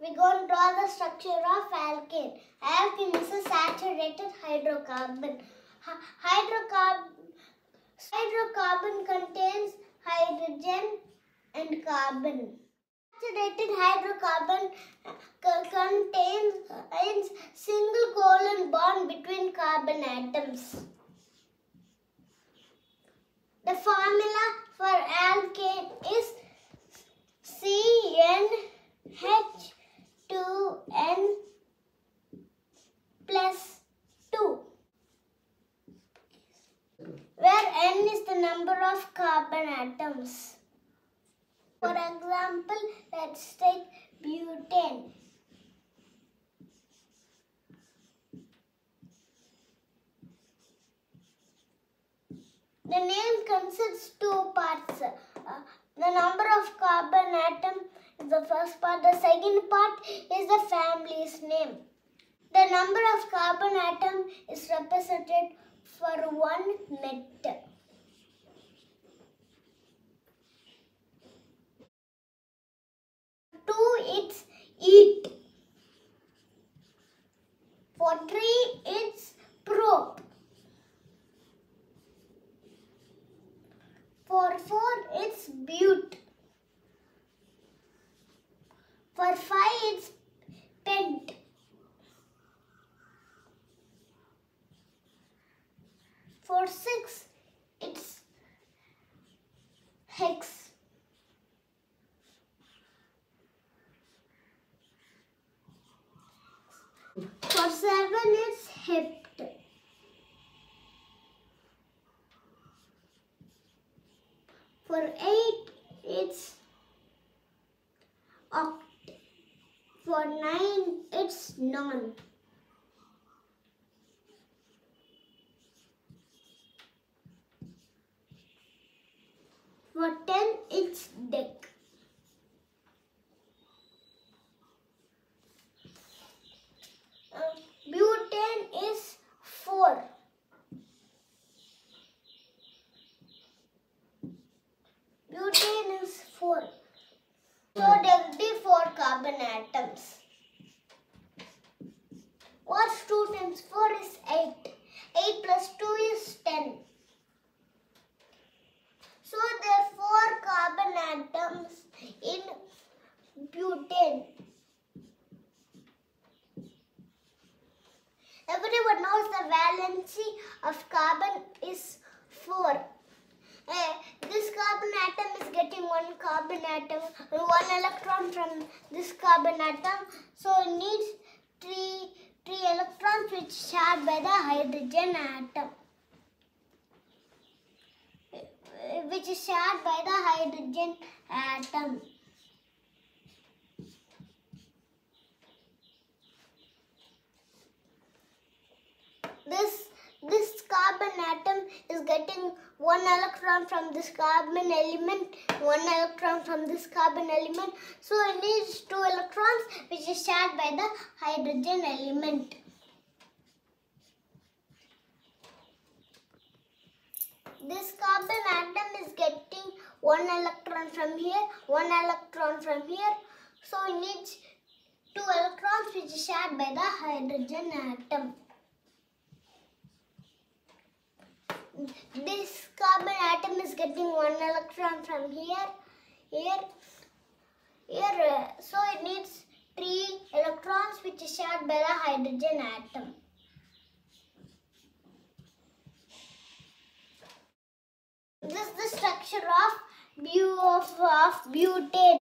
we're going to draw the structure of alkane. Alkane is a saturated hydrocarbon. Hy- hydrocarbon, hydrocarbon contains hydrogen and carbon. Saturated hydrocarbon uh, co- contains contains single covalent bond between carbon atoms. The formula for alkane is CnH2n plus 2 where n is the number of carbon atoms. For example, let's take butane. The name consists two parts. Uh, the number of carbon atom is the first part. The second part is the family's name. The number of carbon atom is represented for one meter. Two, it's eth. For three, it's prop. For four, it's butte. For five, it's pent. For six, it's hex. For seven, it's hept. For eight, For nine, it's none. For ten, it's dec. Uh, Butane is 4 carbon atoms. What's two times four is eight. Eight plus two is ten. So there are four carbon atoms in butane. Everyone knows the valency of carbon is 4. Uh, this carbon atom is getting one carbon atom, one electron from this carbon atom. So it needs three, three electrons which shared by the hydrogen atom. Uh, Which is shared by the hydrogen atom. this this carbon atom is getting one electron from this carbon element one electron from this carbon element. So it needs two electrons which is shared by the hydrogen element. This carbon atom is getting one electron from here one electron from here. So it needs two electrons which is shared by the hydrogen atom this carbon atom is getting one electron from here, here, here. uh, So it needs three electrons which is shared by the hydrogen atom. This is the structure of bu of, of butane.